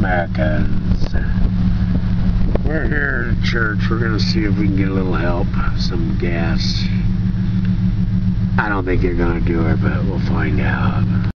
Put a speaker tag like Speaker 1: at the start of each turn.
Speaker 1: Americans. We're here at church. We're going to see if we can get a little help, some gas. I don't think you're going to do it, but we'll find out.